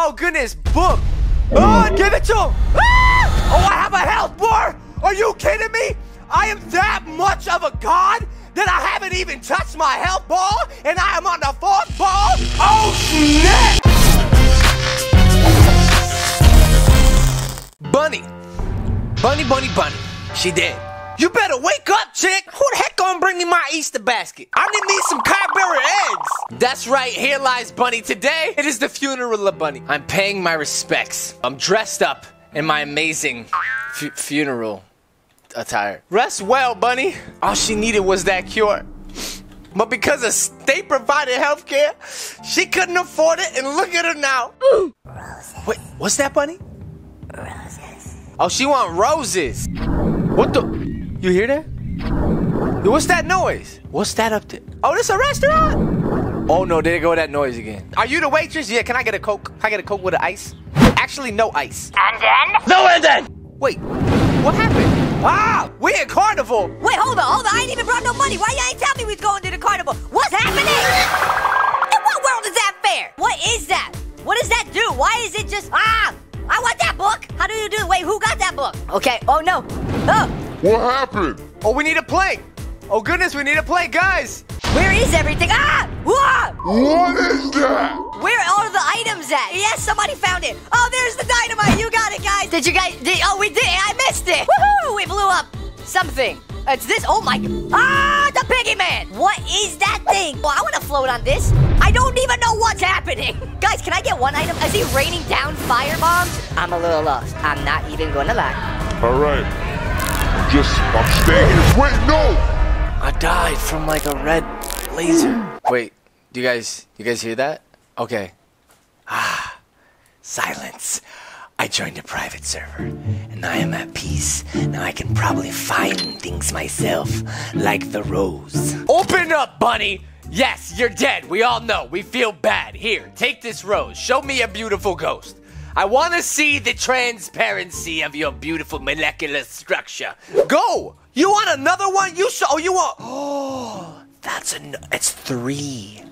Oh, goodness, book. Oh, give it to him. Ah! Oh, I have a health bar. Are you kidding me? I am that much of a god that I haven't even touched my health ball, and I am on the fourth ball. Oh, snap! Bunny. Bunny, bunny, bunny. She dead. You better wake up, chick! Who the heck gonna bring me my Easter basket? I need me some Cadbury eggs! That's right, here lies Bunny. Today, it is the funeral of Bunny. I'm paying my respects. I'm dressed up in my amazing fu funeral attire. Rest well, Bunny. All she needed was that cure. But because of state provided health care, she couldn't afford it, and look at her now. Roses. Wait, what's that, Bunny? Roses. Oh, she want roses. What the? You hear that? What's that noise? What's that up there? Oh, this a restaurant? Oh no, there go that noise again. Are you the waitress? Yeah, can I get a Coke? Can I get a Coke with an ice? Actually, no ice. And then? No and then! Wait, what happened? Ah, we at Carnival! Wait, hold on, hold on, I ain't even brought no money. Why you ain't tell me we was going to the Carnival? What's happening? In what world is that fair? What is that? What does that do? Why is it just, ah, I want that book. How do you do, it? wait, who got that book? Okay, oh no, oh. What happened? Oh, we need a plate. Oh, goodness, we need a plate, guys. Where is everything? Ah! Whoa! What is that? Where are all the items at? Yes, somebody found it. Oh, there's the dynamite. You got it, guys. Did you guys? Did, oh, we did. I missed it. Woohoo! We blew up something. It's this. Oh my. Ah, the piggy man. What is that thing? Oh, I want to float on this. I don't even know what's happening. Guys, can I get one item? Is he raining down fire bombs? I'm a little lost. I'm not even gonna lie. All right. Just, I'm staying here. Wait, no! I died from like a red laser. Wait, do you guys, you guys hear that? Okay. Ah, silence. I joined a private server, and I am at peace. Now I can probably find things myself, like the rose. Open up, bunny! Yes, you're dead. We all know. We feel bad. Here, take this rose. Show me a beautiful ghost. I want to see the transparency of your beautiful molecular structure. Go! You want another one? You show. Oh, you want? Oh, that's a. It's three.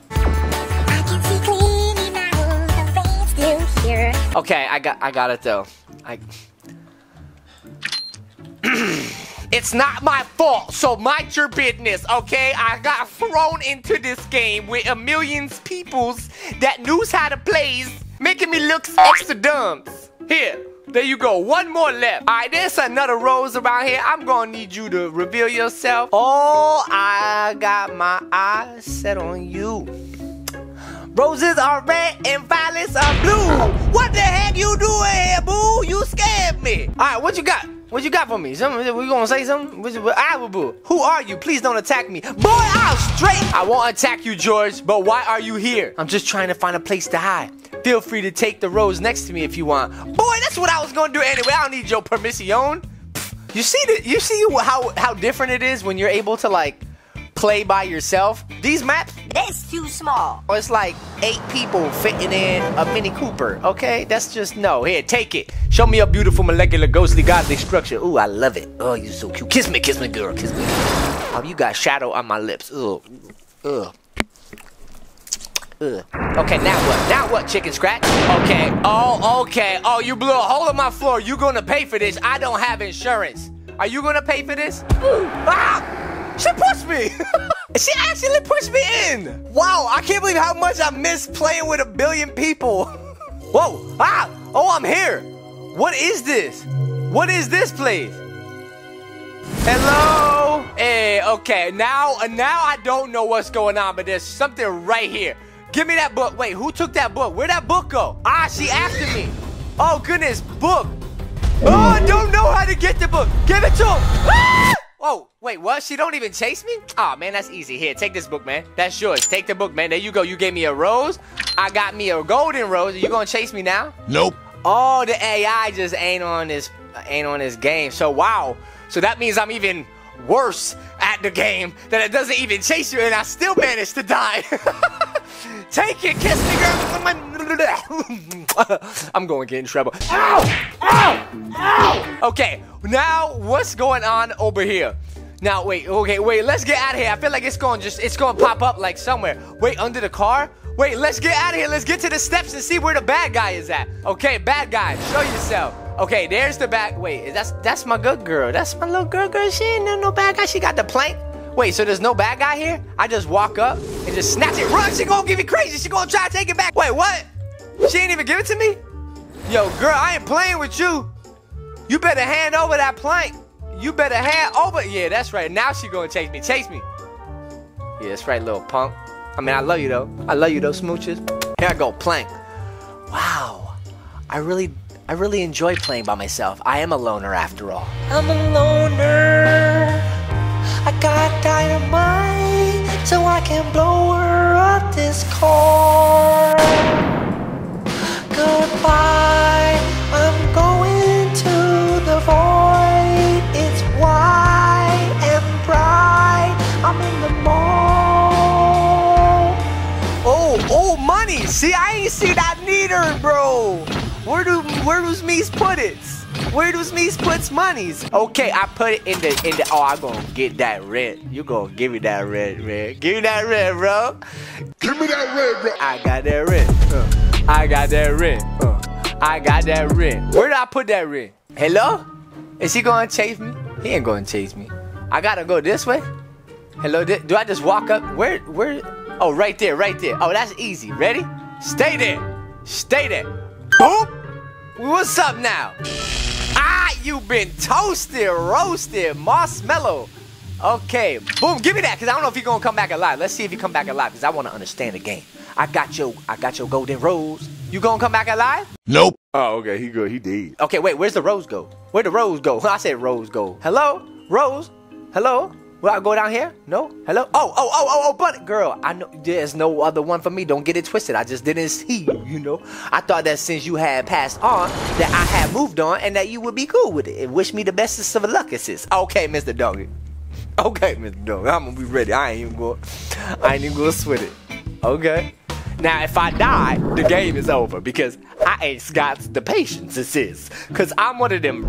Okay, I got. I got it though. I. It's not my fault, so mind your business, okay? I got thrown into this game with a millions peoples that knows how to play making me look extra dumb. Here, there you go. One more left. All right, there's another rose around here. I'm gonna need you to reveal yourself. Oh, I got my eyes set on you. Roses are red and violets are blue. What the heck you doing here, boo? You scared me. All right, what you got? What you got for me? Something? We gonna say something? I will. Ah, Who are you? Please don't attack me. Boy, I'll straight. I won't attack you, George. But why are you here? I'm just trying to find a place to hide. Feel free to take the rose next to me if you want. Boy, that's what I was gonna do anyway. I don't need your permission. You see the, You see how how different it is when you're able to like play by yourself. These maps, that's too small. It's like eight people fitting in a Mini Cooper, okay? That's just, no. Here, take it. Show me a beautiful molecular ghostly godly structure. Ooh, I love it. Oh, you're so cute. Kiss me, kiss me, girl, kiss me. Oh, you got shadow on my lips. Ugh. Ugh. Ugh. Okay, now what? Now what, Chicken Scratch? Okay. Oh, okay. Oh, you blew a hole in my floor. You gonna pay for this? I don't have insurance. Are you gonna pay for this? ah! She pushed me! she actually pushed me in! Wow, I can't believe how much I miss playing with a billion people. Whoa! Ah! Oh, I'm here! What is this? What is this place? Hello? Hey, okay, now, now I don't know what's going on, but there's something right here. Give me that book. Wait, who took that book? Where'd that book go? Ah, she after me. Oh, goodness, book. Oh, I don't know how to get the book. Give it to him. Ah! Oh, wait, what? She don't even chase me? Aw, oh, man, that's easy. Here, take this book, man. That's yours. Take the book, man. There you go. You gave me a rose. I got me a golden rose. Are you gonna chase me now? Nope. Oh, the AI just ain't on this ain't on this game. So wow. So that means I'm even worse at the game that it doesn't even chase you and I still managed to die. Take it, kiss me, girl. I'm going to get in trouble. Ow! Ow! Ow! Okay, now what's going on over here? Now wait, okay, wait, let's get out of here. I feel like it's going just it's gonna pop up like somewhere. Wait, under the car? Wait, let's get out of here. Let's get to the steps and see where the bad guy is at. Okay, bad guy, show yourself. Okay, there's the bad. Wait, that's that's my good girl. That's my little girl. Girl, she ain't no, no bad guy. She got the plank. Wait, so there's no bad guy here? I just walk up and just snatch it. Run! She gonna give me crazy. She gonna try to take it back. Wait, what? She ain't even give it to me? Yo, girl, I ain't playing with you. You better hand over that plank. You better hand over. Yeah, that's right. Now she gonna chase me. Chase me. Yeah, that's right, little punk. I mean, I love you though. I love you though, smooches. Here I go, plank. Wow, I really, I really enjoy playing by myself. I am a loner after all. I'm a loner. I got dynamite, so I can blow her up this car. Goodbye, I'm going to the void. It's wide and bright. I'm in the mall. Oh, oh, money. See, I ain't see that neither, bro. Where do where does Mies put it? Where does Mies puts monies? Okay, I put it in the in the. Oh, I'm gonna get that red. You gonna give me that red, red. Give me that red, bro. Give me that red, bro. I got that red. Uh, I got that red. Uh, I got that red. Where did I put that red? Hello? Is he gonna chase me? He ain't gonna chase me. I gotta go this way. Hello? Do I just walk up? Where? Where? Oh, right there, right there. Oh, that's easy. Ready? Stay there. Stay there. Boom. What's up now? Ah, you been toasted, roasted, marshmallow. Okay, boom, give me that, cause I don't know if you're gonna come back alive. Let's see if you come back alive, cause I wanna understand the game. I got your, I got your golden rose. You gonna come back alive? Nope. Oh, okay. He good. He did. Okay, wait, where's the rose go? Where the rose go? I said rose go. Hello? Rose? Hello? Will I go down here? No? Hello? Oh, oh, oh, oh, oh, but girl, I know there's no other one for me. Don't get it twisted. I just didn't see you, you know? I thought that since you had passed on, that I had moved on and that you would be cool with it and wish me the bestest of luck, sis. Okay, Mr. Doggy. Okay, Mr. Doggy. I'm gonna be ready. I ain't even going I ain't even gonna sweat it. Okay. Now, if I die, the game is over because I ain't got the patience, this is. Because I'm one of them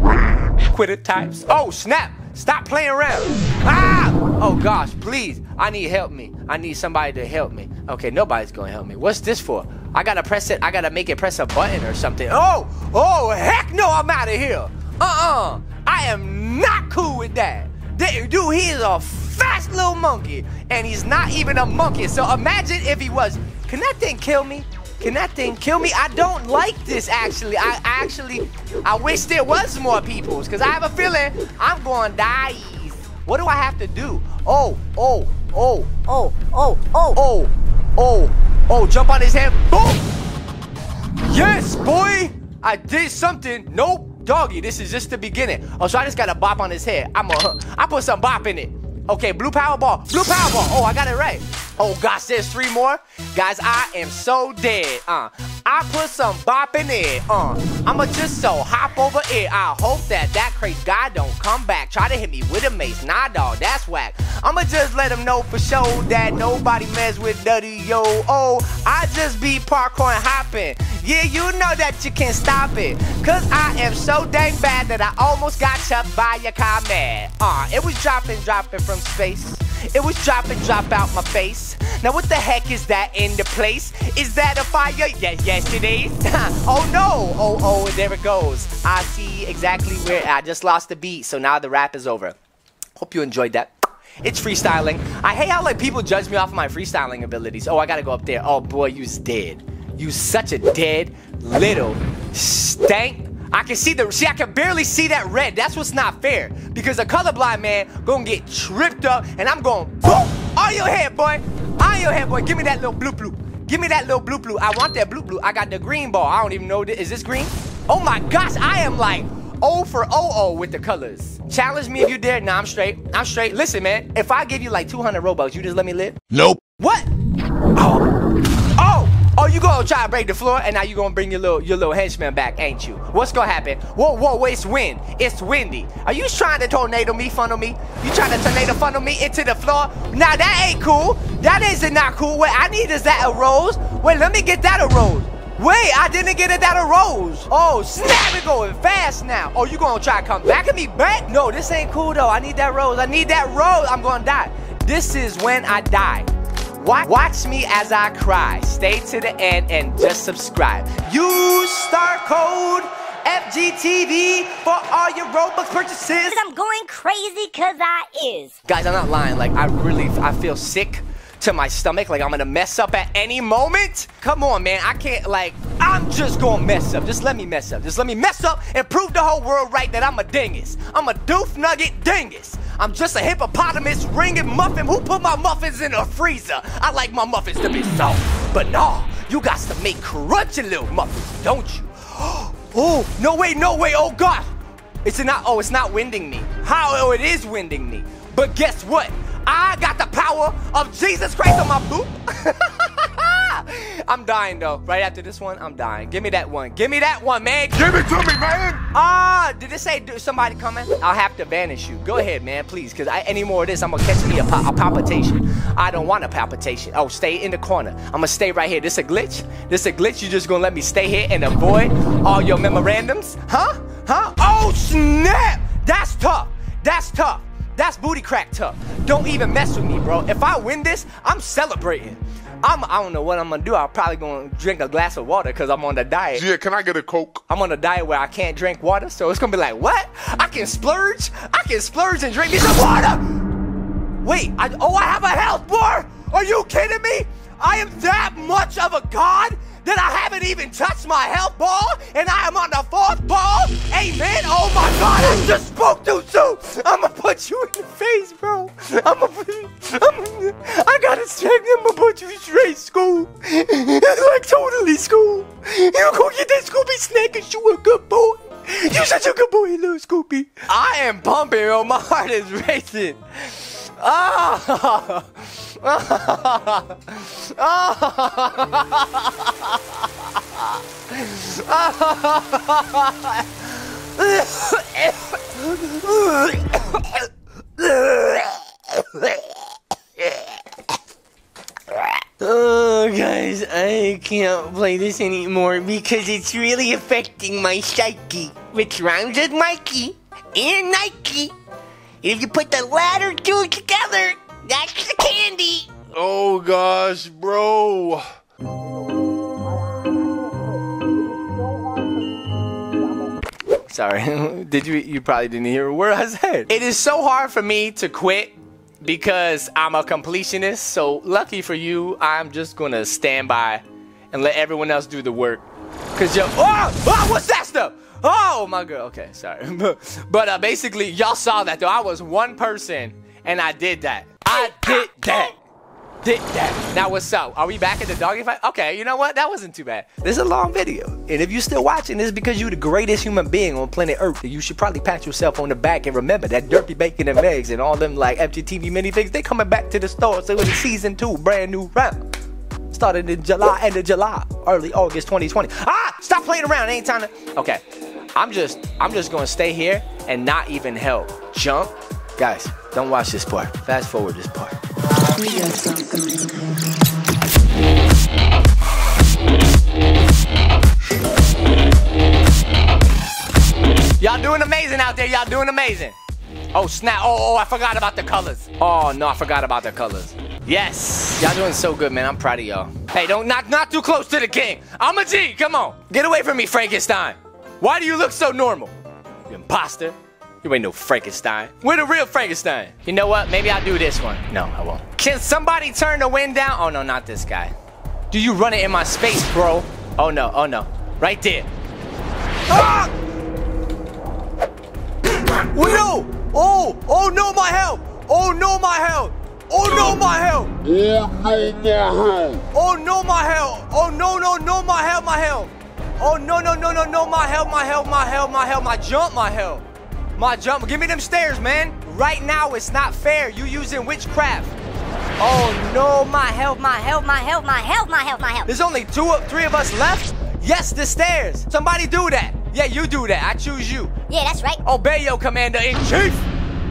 quitter types. Oh, snap! Stop playing around. Ah! Oh, gosh, please. I need help me. I need somebody to help me. Okay, nobody's gonna help me. What's this for? I gotta press it. I gotta make it press a button or something. Oh! Oh, heck no, I'm out of here. Uh-uh. I am not cool with that. Dude, he is a fast little monkey, and he's not even a monkey. So imagine if he was. Can that thing kill me? Can that thing kill me? I don't like this actually. I actually, I wish there was more peoples, because I have a feeling I'm going to die. What do I have to do? Oh, oh, oh, Oh, oh, oh. oh, oh, oh, jump on his head. Boom! Yes, boy! I did something. Nope, doggy, this is just the beginning. Oh, so I just got a bop on his head. I'm a, I put some bop in it. Okay, blue power ball, blue power ball. Oh, I got it right. Oh gosh, there's three more. Guys, I am so dead. Uh, I put some bop in it. Uh, I'ma just so hop over it. I hope that that crazy guy don't come back. Try to hit me with a mace. Nah, dog, that's whack. I'ma just let him know for sure that nobody mess with Duddy, yo. Oh, I just be parkour and hopping. Yeah, you know that you can't stop it. Cause I am so dang bad that I almost got chopped by a comet. Uh, it was dropping, dropping from space. It was drop and drop out my face. Now what the heck is that in the place? Is that a fire? Yes, yes it is. oh no! Oh oh, there it goes. I see exactly where I just lost the beat, so now the rap is over. Hope you enjoyed that. It's freestyling. I hate how like people judge me off of my freestyling abilities. Oh, I gotta go up there. Oh boy, you's dead. You such a dead little stank. I can see the see I can barely see that red. That's what's not fair. Because a colorblind man gonna get tripped up and I'm going boom on your head, boy. On your head, boy. Give me that little blue blue. Give me that little blue blue. I want that blue blue. I got the green ball. I don't even know this. Is this green? Oh my gosh, I am like 0 for 00 with the colors. Challenge me if you dare. Nah, I'm straight. I'm straight. Listen, man. If I give you like 200 Robux, you just let me live? Nope. What? Oh. Oh. You gonna try to break the floor, and now you gonna bring your little your little henchman back, ain't you? What's gonna happen? Whoa, whoa, whoa, it's wind. It's windy. Are you trying to tornado me, funnel me? You trying to tornado funnel me into the floor? Now that ain't cool. That isn't not cool. What I need is that a rose. Wait, let me get that a rose. Wait, I didn't get it that a rose. Oh, snap, it going fast now. Oh, you gonna try to come back at me back? No, this ain't cool though. I need that rose. I need that rose. I'm gonna die. This is when I die Watch, watch me as I cry. Stay to the end and just subscribe. Use star code FGTeeV for all your Robux purchases. I'm going crazy cause I is. Guys, I'm not lying. Like, I really, I feel sick to my stomach. Like, I'm gonna mess up at any moment. Come on, man. I can't, like, I'm just gonna mess up. Just let me mess up. Just let me mess up and prove the whole world right that I'm a dingus. I'm a doof nugget dingus. I'm just a hippopotamus ringing muffin who put my muffins in a freezer. I like my muffins to be soft. But nah, you got to make crunchy little muffins, don't you? Oh, no way, no way, oh God. It's not, oh, it's not winding me. How, oh, it is winding me. But guess what? I got the power of Jesus Christ on my boot. I'm dying though. Right after this one, I'm dying. Give me that one. Give me that one, man. Give it to me, man! Ah, did it say somebody coming? I'll have to banish you. Go ahead, man, please, because any more of this, I'm gonna catch me a, pa- a palpitation. I don't want a palpitation. Oh, stay in the corner. I'm gonna stay right here. This a glitch? This a glitch? You just gonna let me stay here and avoid all your memorandums? Huh? Huh? Oh, snap! That's tough. That's tough. That's booty crack tough. Don't even mess with me, bro. If I win this, I'm celebrating. I'm, I don't know what I'm gonna do. I'm probably gonna drink a glass of water because I'm on the diet. Yeah, can I get a Coke? I'm on a diet where I can't drink water, so it's gonna be like, what? I can splurge? I can splurge and drink me some water! Wait, I, oh, I have a health bar? Are you kidding me? I am that much of a god that I haven't even touched my health ball, and I am on the fourth ball? Amen. Oh my god, I just spoke too soon. I'ma put you in the face, bro. I'ma put I'm, I gotta straight, I'ma put you straight, school. Like totally school. You go get that Scooby snack and you a good boy. You such a good boy, little Scoopy. I am pumping, bro. My heart is racing. Ah! Oh, guys, I can't play this anymore because it's really affecting my psyche. Which rhymes with Mikey and Nike. If you put the latter two together, that's the candy. Oh gosh, bro. Sorry, did you? You probably didn't hear a word I said. It is so hard for me to quit because I'm a completionist. So lucky for you, I'm just gonna stand by and let everyone else do the work. Cause yo, oh, oh, what's that stuff? Oh my god. Okay, sorry, but uh, basically, y'all saw that though. I was one person and I did that. I did that. Did that. Now what's up? Are we back at the doggy fight? Okay, you know what? That wasn't too bad. This is a long video. And if you're still watching, this because you're the greatest human being on planet Earth. You should probably pat yourself on the back and remember that dirty bacon and eggs and all them like FGTeeV minifigs, they coming back to the store. So it's season two, brand new round. Started in July, end of July, early August 2020. Ah! Stop playing around. Ain't time to. Okay. I'm just I'm just gonna stay here and not even help. Jump. Guys, don't watch this part. Fast forward this part. Y'all doing amazing out there. Y'all doing amazing. Oh, snap. Oh, oh, I forgot about the colors. Oh, no, I forgot about the colors. Yes. Y'all doing so good, man. I'm proud of y'all. Hey, don't not not too close to the king. I'm a G. Come on. Get away from me, Frankenstein. Why do you look so normal? You imposter. You ain't no Frankenstein. We're the real Frankenstein. You know what? Maybe I'll do this one. No, I won't. Can somebody turn the wind down? Oh, no, not this guy. Do you run it in my space, bro? Oh, no. Oh, no. Right there. Ah! Oh no! Oh! Oh no, my health! Oh no, my health! Oh no, my health! Oh no, my health! Oh no, no, no, my health, my health! Oh no, no, no, no, no, my health, my health, my health, my health, my jump, my health! My jump, give me them stairs, man! Right now, it's not fair. You using witchcraft. Oh no, My health, my health, my health, my health, my health, my health. there's only two, of, three of us left? Yes, the stairs. Somebody do that. Yeah, you do that. I choose you. Yeah, that's right. Obey your commander in chief.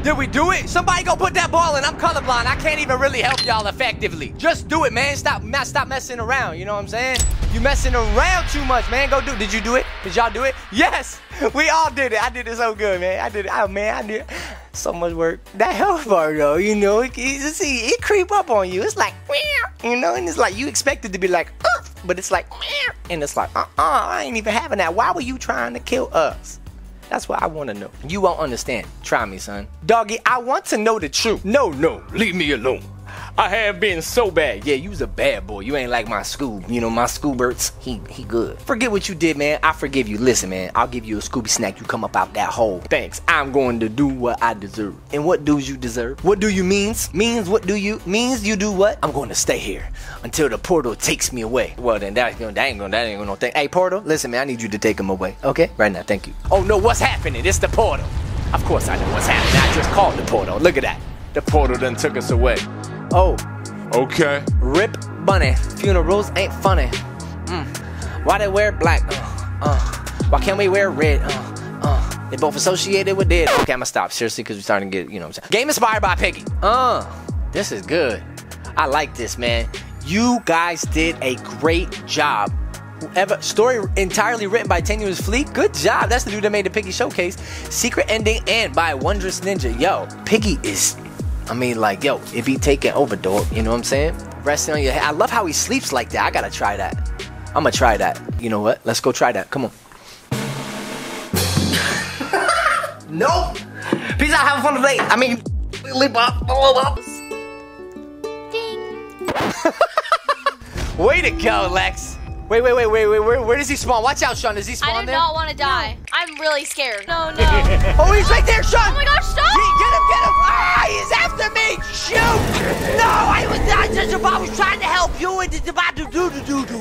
Did we do it? Somebody go put that ball in. I'm colorblind. I can't even really help y'all effectively. Just do it, man. Stop, stop messing around. You know what I'm saying? You messing around too much, man. Go do. It. Did you do it? Did y'all do it? Yes, we all did it. I did it so good, man. I did it. Oh man, I did. It. so much work. That health bar though, you know, it, it, see, it creep up on you. It's like, you know, and it's like you expect it to be like, but it's like, and it's like, uh-uh, I ain't even having that. Why were you trying to kill us? That's what I want to know. You won't understand. Try me, son. Doggy, I want to know the truth. No, no, leave me alone. I have been so bad. Yeah, you was a bad boy. You ain't like my school. You know, my school birds, he he good. Forget what you did, man. I forgive you. Listen, man, I'll give you a Scooby snack. You come up out that hole. Thanks. I'm going to do what I deserve. And what do you deserve? What do you means? Means what do you means you do what? I'm going to stay here until the portal takes me away. Well then that, that ain't gonna that ain't gonna think. Hey portal, listen man, I need you to take him away. Okay? Right now, thank you. Oh no, what's happening? It's the portal. Of course I know what's happening. I just called the portal. Look at that. The portal done took us away. Oh, Okay. Rip Bunny. Funerals ain't funny. Mm. Why they wear black? Uh, uh. Why can't we wear red? Uh, uh. They both associated with dead. Okay, I'm gonna stop seriously because we're starting to get, you know what I'm saying. Game inspired by Piggy. Uh, this is good. I like this, man. You guys did a great job. Whoever story entirely written by TenuousFlea. Good job. That's the dude that made the Piggy showcase. Secret ending and by Wondrous Ninja. Yo, Piggy is I mean, like, yo, if he taking over, dog, you know what I'm saying? Resting on your head. I love how he sleeps like that. I gotta try that. I'm gonna try that. You know what? Let's go try that. Come on. nope. Peace out. Have fun today. I mean, leap up. Ding. Way to go, Lex. Wait, wait, wait, wait, wait. Where, where does he spawn? Watch out, Sean. Does he spawn there? I do there? not want to die. I'm really scared. No, no. Oh, he's right there, Sean. Oh my gosh, stop! Get him, get him! Ah, he's after me! Shoot! No, I was, I just about was trying to help you and to do do do do.